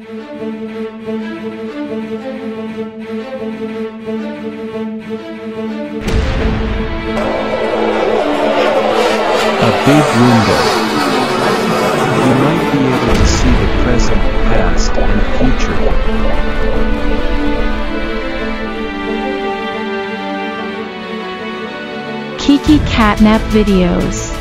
A big window. You might be able to see the present, past, and future. Kiki Catnap Videos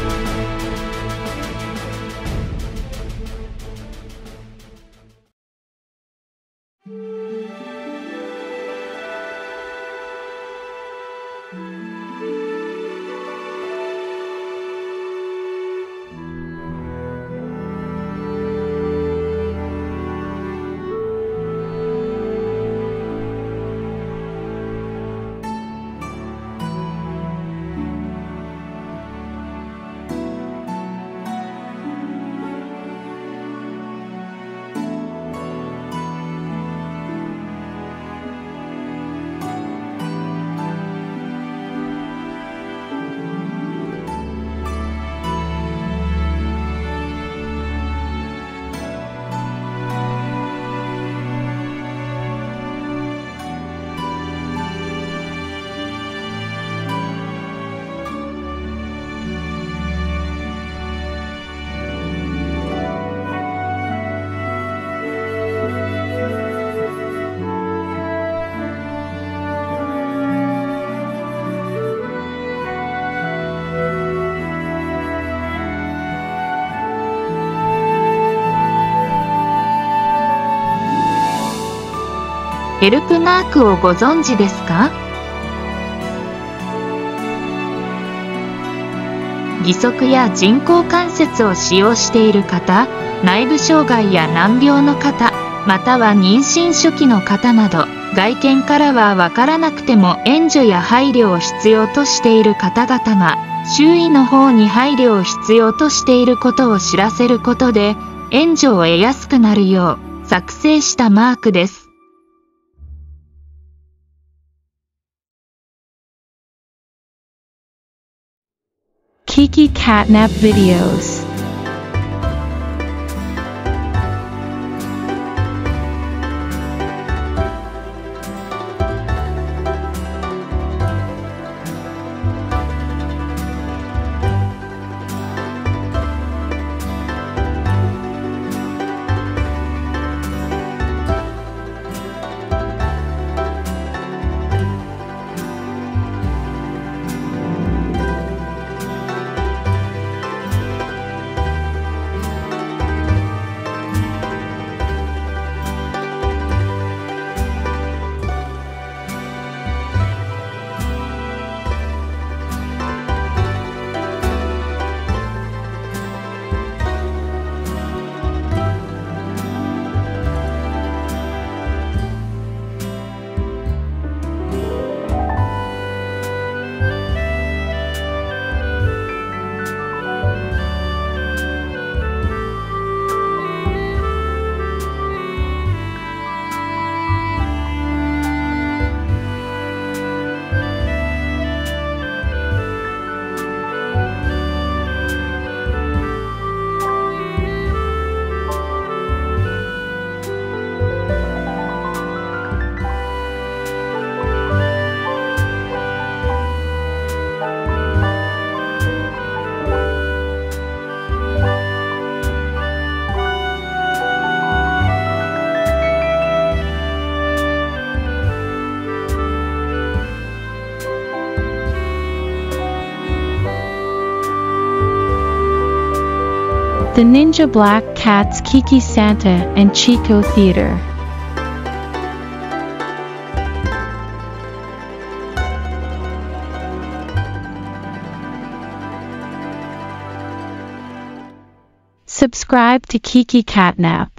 ヘルプマークをご存知ですか？義足や人工関節を使用している方、内部障害や難病の方、または妊娠初期の方など、外見からはわからなくても援助や配慮を必要としている方々が、周囲の方に配慮を必要としていることを知らせることで、援助を得やすくなるよう、作成したマークです。Kiki Catnap Videos The Ninja Black Cats Kiki Santa and Chico Theater. Subscribe to Kiki Catnap.